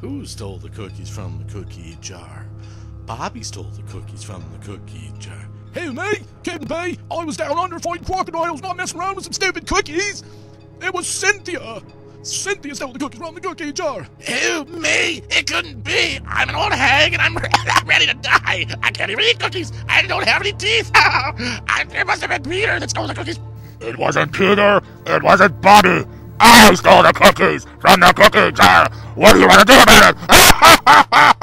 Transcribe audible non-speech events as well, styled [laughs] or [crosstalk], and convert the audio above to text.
Who stole the cookies from the cookie jar? Bobby stole the cookies from the cookie jar. Who, me? Kid and B? I was down under fighting crocodiles, not messing around with some stupid cookies. It was Cynthia. Cynthia stole the cookies from the cookie jar. Who, me? It couldn't be. I'm an old hag and I'm, I'm [laughs] ready to die. I can't even eat cookies. I don't have any teeth. [laughs] It must have been Peter that stole the cookies. It wasn't Peter. It wasn't Bobby. I stole the cookies from the cookie jar. What do you want to do about it? [laughs]